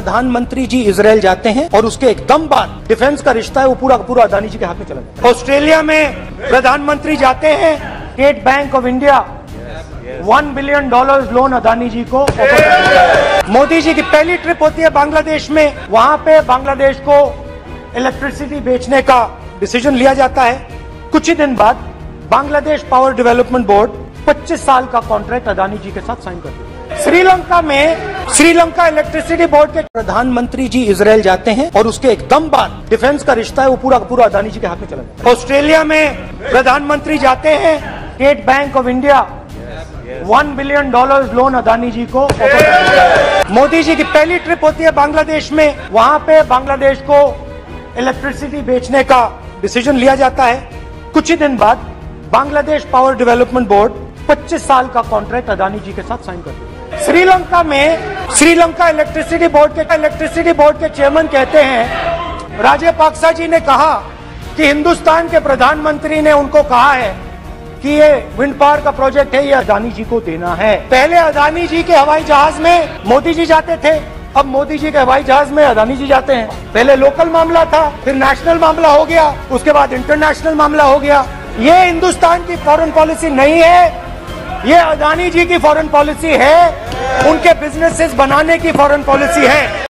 प्रधानमंत्री जी इसराइल जाते हैं और उसके एकदम बाद डिफेंस का रिश्ता है, वो पूरा पूरा अदानी जी के हाथ में चला जाता है। ऑस्ट्रेलिया में प्रधानमंत्री जाते हैं, State Bank of India one billion dollars loan Adani ji को मोदी जी की पहली ट्रिप होती है बांग्लादेश में, वहाँ पे बांग्लादेश को इलेक्ट्रिसिटी बेचने का डिसीज़न लिया जाता है। कुछ ही दिन बाद बांग्लादेश पावर डेवलपमेंट बोर्ड 25 साल का कॉन्ट्रैक्ट अदानी जी के साथ साइन कर दिया। श्रीलंका में श्रीलंका इलेक्ट्रिसिटी बोर्ड के प्रधानमंत्री जी इसराइल जाते हैं और उसके एकदम बाद डिफेंस का रिश्ता है, वो पूरा पूरा अदानी जी के हाथ में चला जाता है। ऑस्ट्रेलिया में प्रधानमंत्री जाते हैं, State Bank of India one billion dollars loan Adani ji को मोदी जी की पहली ट्रिप होती है बांग्लादेश में, वहाँ पे बांग्लादेश को इलेक्ट्रिसिटी बेचने का डिसीज़न लिया जाता है। कुछ ही दिन बाद बांग्लादेश पावर डेवलपमेंट बोर्ड 25 साल का कॉन्ट्रैक्ट अदानी जी के साथ साइन कर दिया श्रीलंका में श्रीलंका इलेक्ट्रिसिटी बोर्ड के इलेक्ट्रिसिटी बोर्ड के चेयरमैन कहते हैं राजेपाक्सा जी ने कहा कि हिंदुस्तान के प्रधानमंत्री ने उनको कहा है कि ये विंड पावर का प्रोजेक्ट है, ये अदानी जी को देना है। पहले अदानी जी के हवाई जहाज़ में मोदी जी जाते थे, अब मोदी जी के हवाई जहाज़ में अदानी जी जाते हैं। पहले लोकल मामला था, फिर नेशनल मामला हो गया, उसके बाद इंटरनेशनल मामला हो गया। ये हिंदुस्तान की फॉरेन पॉलिसी नहीं है, ये अदानी जी की फॉरेन पॉलिसी है। उनके बिजनेसेस बनाने की फॉरेन पॉलिसी है।